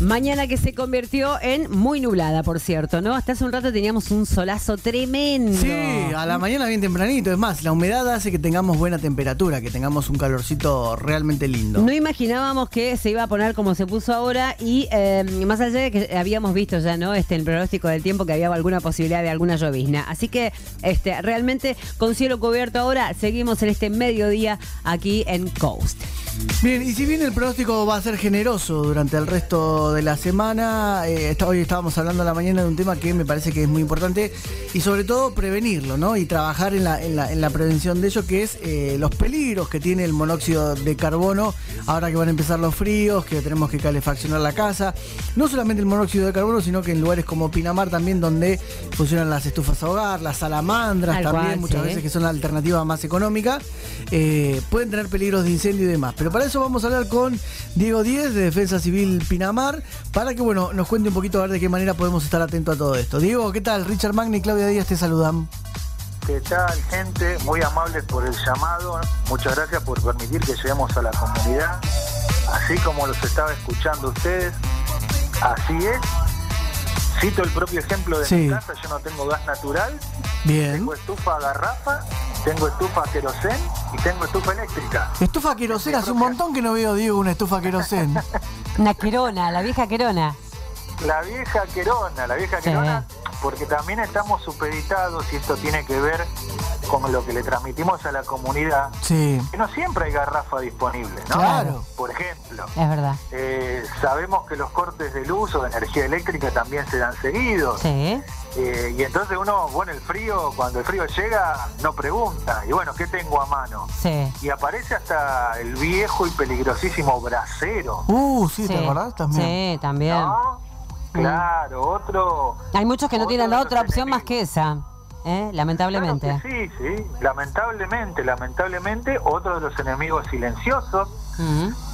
Mañana que se convirtió en muy nublada, por cierto, ¿no? Hasta hace un rato teníamos un solazo tremendo. Sí, a la mañana bien tempranito. Es más, la humedad hace que tengamos buena temperatura, que tengamos un calorcito realmente lindo. No imaginábamos que se iba a poner como se puso ahora y eh, más allá de que habíamos visto ya, ¿no? Este, el pronóstico del tiempo que había alguna posibilidad de alguna llovizna. Así que este, realmente con cielo cubierto ahora seguimos en este mediodía aquí en Coast. Bien, y si bien el pronóstico va a ser generoso durante el resto de la semana, eh, está- hoy estábamos hablando a la mañana de un tema que me parece que es muy importante y sobre todo prevenirlo, ¿no? Y trabajar en la, en la, en la prevención de ello, que es eh, los peligros que tiene el monóxido de carbono ahora que van a empezar los fríos, que tenemos que calefaccionar la casa. No solamente el monóxido de carbono, sino que en lugares como Pinamar también, donde funcionan las estufas a hogar, las salamandras también, cual, muchas sí. veces que son la alternativa más económica, eh, pueden tener peligros de incendio y demás. Pero para eso vamos a hablar con Diego Díez de Defensa Civil Pinamar, para que bueno, nos cuente un poquito a ver de qué manera podemos estar atentos a todo esto. Diego, ¿qué tal? Richard Magni y Claudia Díaz te saludan. ¿Qué tal, gente? Muy amables por el llamado. Muchas gracias por permitir que lleguemos a la comunidad. Así como los estaba escuchando ustedes, así es. Cito el propio ejemplo de Sí. mi casa. Yo no tengo gas natural, Bien. tengo estufa a garrafa, tengo estufa a querosén y tengo estufa eléctrica. Estufa querosena, hace un montón que no veo, Diego, una estufa querosén. Una querona, la vieja querona. La vieja querona, la vieja Sí. querona, porque también estamos supeditados, y esto tiene que ver con lo que le transmitimos a la comunidad, Sí, que no siempre hay garrafa disponible, ¿no? Claro. Por ejemplo, Es verdad. eh, sabemos que los cortes de luz o de energía eléctrica también se dan seguidos. Sí. Eh, y entonces uno, bueno, el frío, cuando el frío llega, no pregunta. Y bueno, ¿qué tengo a mano? Sí. Y aparece hasta el viejo y peligrosísimo brasero. Uh, sí, ¿te sí. acordás también? Sí, también. ¿No? Claro, otro. Hay muchos que no tienen los otra opción más que esa, ¿eh? lamentablemente. Claro que sí, sí. Lamentablemente, lamentablemente, otro de los enemigos silenciosos.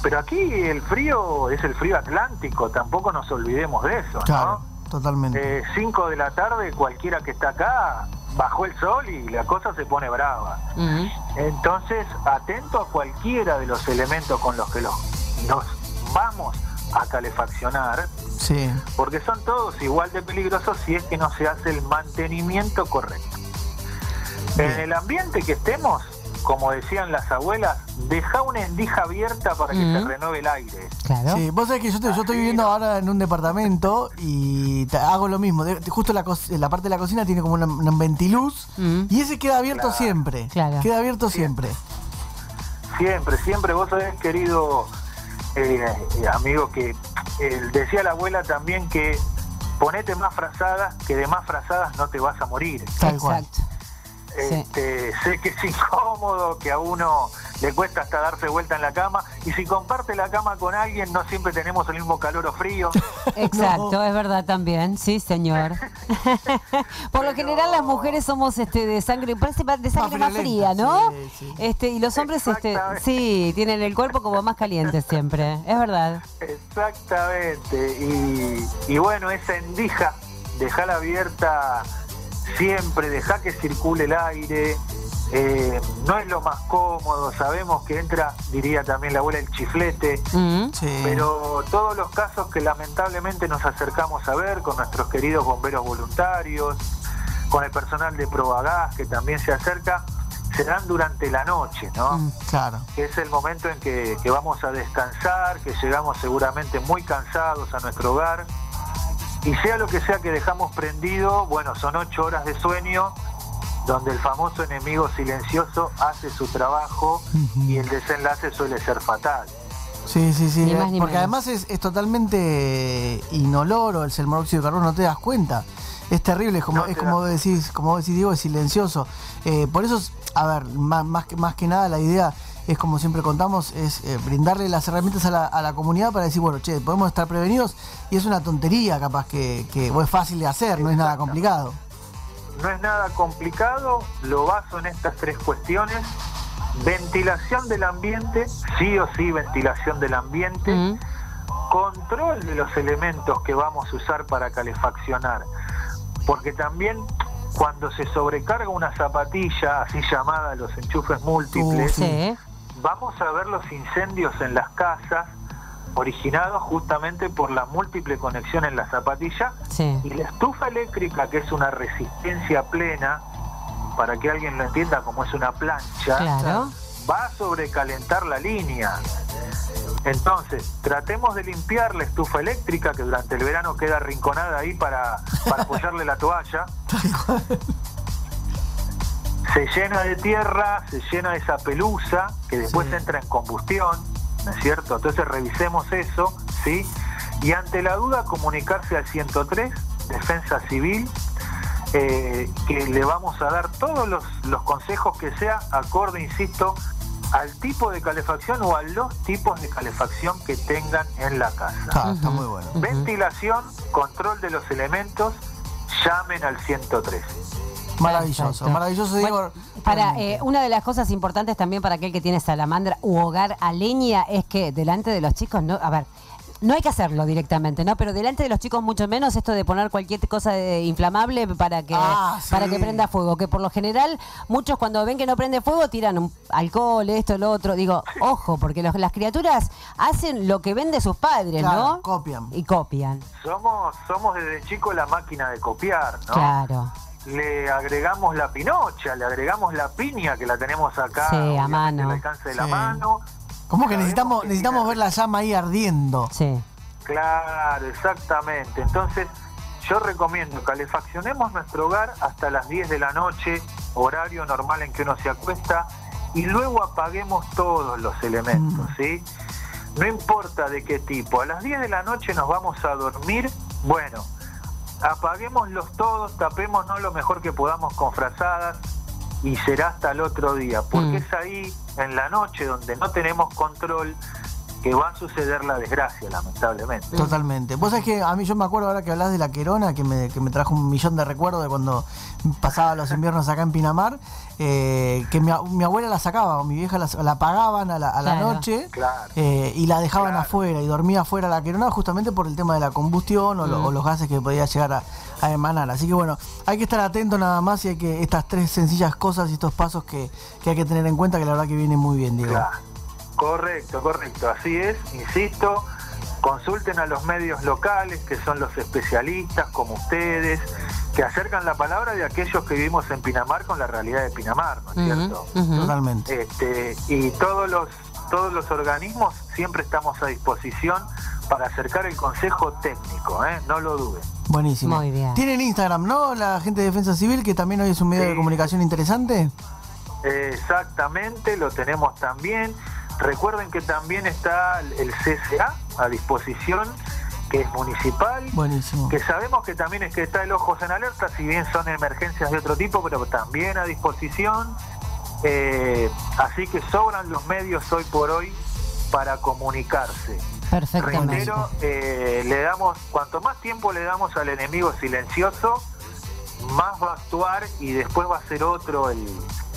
Pero aquí el frío es el frío atlántico, tampoco nos olvidemos de eso, Claro, ¿no? totalmente. 5 de la tarde, cualquiera que está acá, bajó el sol y la cosa se pone brava. Entonces, atento a cualquiera de los elementos con los que los, nos vamos a calefaccionar, Sí. porque son todos igual de peligrosos si es que no se hace el mantenimiento correcto. En el ambiente que estemos, como decían las abuelas, deja una endija abierta para que Mm. se renueve el aire. Claro. Sí, vos sabés que yo, estoy- yo estoy viviendo ahora en un departamento y te- hago lo mismo. De- justo la, co- la parte de la cocina tiene como una, una ventiluz Mm. y ese queda abierto Claro. siempre. Claro. Queda abierto siempre. Siempre, siempre, vos sabés, querido eh, amigo, que eh, decía la abuela también que ponete más frazadas, que de más frazadas no te vas a morir. Tal cual. Sí. Este, sé que es incómodo, que a uno le cuesta hasta darse vuelta en la cama, y si comparte la cama con alguien, no siempre tenemos el mismo calor o frío. Exacto, es verdad también, sí, señor. Por lo general las mujeres somos este de sangre, parece de sangre más, Más fría, ¿no? sí, sí. Este, y los hombres este sí, tienen el cuerpo como más caliente siempre, es verdad. Exactamente, y, y bueno, esa endija, dejala abierta siempre, deja que circule el aire, eh, no es lo más cómodo, sabemos que entra, diría también la abuela, el chiflete, Mm. Sí. pero todos los casos que lamentablemente nos acercamos a ver con nuestros queridos bomberos voluntarios, con el personal de Probagas que también se acerca, se dan durante la noche, ¿no? Mm, Claro. que es el momento en que, que vamos a descansar, que llegamos seguramente muy cansados a nuestro hogar. Y sea lo que sea que dejamos prendido, bueno, son ocho horas de sueño, donde el famoso enemigo silencioso hace su trabajo y el desenlace suele ser fatal. Sí, sí, sí. Ni más ni Porque menos. además es, es totalmente inoloro el monóxido de carbono, no te das cuenta. Es terrible, es como, No es como decís, como vos decís, Diego, es silencioso. Eh, por eso, a ver, más, más, que, más que nada la idea es como siempre contamos, es eh, brindarle las herramientas a la, a la comunidad para decir, bueno, che, podemos estar prevenidos y es una tontería capaz que, que o es fácil de hacer, no es nada complicado. No es nada complicado, lo baso en estas tres cuestiones. Ventilación del ambiente, sí o sí ventilación del ambiente. Control de los elementos que vamos a usar para calefaccionar. Porque también cuando se sobrecarga una zapatilla, así llamada los enchufes múltiples, Uh, Sí. vamos a ver los incendios en las casas originados justamente por la múltiple conexión en la zapatilla Sí. y la estufa eléctrica, que es una resistencia plena, para que alguien lo entienda como es una plancha, Claro. va a sobrecalentar la línea. Entonces, tratemos de limpiar la estufa eléctrica que durante el verano queda arrinconada ahí para, para apoyarle la toalla. Se llena de tierra, se llena de esa pelusa que después Sí. entra en combustión, ¿no es cierto? Entonces revisemos eso, ¿sí? Y ante la duda comunicarse al 103, Defensa Civil, eh, que le vamos a dar todos los, los consejos que sea acorde, insisto, al tipo de calefacción o a los tipos de calefacción que tengan en la casa. Está, está muy bueno. Ventilación, control de los elementos, llamen al 103. Maravilloso, maravilloso, Diego. Bueno, para, eh, una de las cosas importantes también para aquel que tiene salamandra u hogar a leña es que delante de los chicos, no, a ver, no hay que hacerlo directamente, ¿no? Pero delante de los chicos mucho menos esto de poner cualquier cosa de inflamable para que Ah, sí. para que prenda fuego, que por lo general muchos cuando ven que no prende fuego tiran un alcohol, esto, lo otro. Digo, ojo, porque los- las criaturas hacen lo que ven de sus padres, Claro, ¿no? copian. Y copian. Somos, somos desde chico la máquina de copiar, ¿no? Claro. Le agregamos la pinocha, le agregamos la piña que la tenemos acá Sí, a mano. al alcance de la mano. ¿Cómo que necesitamos, que necesitamos tiene- ver la llama ahí ardiendo? Sí. Claro, exactamente. Entonces, yo recomiendo calefaccionemos nuestro hogar hasta las 10 de la noche, horario normal en que uno se acuesta, y luego apaguemos todos los elementos, ¿sí? No importa de qué tipo. A las 10 de la noche nos vamos a dormir, bueno, apaguémoslos todos, tapémonos lo mejor que podamos con frazadas y será hasta el otro día, porque Mm. es ahí, en la noche, donde no tenemos control, que va a suceder la desgracia, lamentablemente. Totalmente. Vos sabés que a mí yo me acuerdo ahora que hablas de la querona, que me, que me trajo un millón de recuerdos de cuando pasaba los inviernos acá en Pinamar, eh, que mi, abuela la sacaba, o mi vieja la, la apagaban a la, a la Claro. noche Claro. eh, y la dejaban Claro. afuera y dormía afuera la querona justamente por el tema de la combustión o, lo- o los gases que podía llegar a, a emanar. Así que bueno, hay que estar atento nada más y hay que estas tres sencillas cosas y estos pasos que, que hay que tener en cuenta que la verdad que viene muy bien, Diego. Correcto, correcto. Así es, insisto, consulten a los medios locales, que son los especialistas como ustedes, que acercan la palabra de aquellos que vivimos en Pinamar con la realidad de Pinamar, ¿no es cierto? Totalmente. Este, y todos los todos los organismos siempre estamos a disposición para acercar el consejo técnico, ¿eh? no lo duden. Buenísimo. Muy bien. Tienen Instagram, ¿no? La gente de Defensa Civil, que también hoy es un medio de comunicación interesante. Exactamente, lo tenemos también. Recuerden que también está el CCA a disposición, que es municipal, Buenísimo. que sabemos que también es que está el Ojos en Alerta, si bien son emergencias de otro tipo, pero también a disposición. Eh, así que sobran los medios hoy por hoy para comunicarse. Perfectamente. Reitero, eh, le damos, cuanto más tiempo le damos al enemigo silencioso, más va a actuar y después va a ser otro el,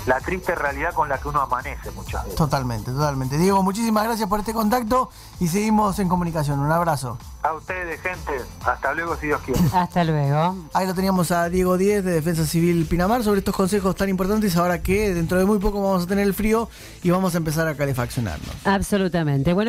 la triste realidad con la que uno amanece muchas veces. Totalmente, totalmente. Diego, muchísimas gracias por este contacto y seguimos en comunicación. Un abrazo. A ustedes, gente, hasta luego si Dios quiere. Hasta luego. Ahí lo teníamos a Diego Díez de Defensa Civil Pinamar sobre estos consejos tan importantes ahora que dentro de muy poco vamos a tener el frío y vamos a empezar a calefaccionarnos. Absolutamente. Bueno,